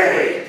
day.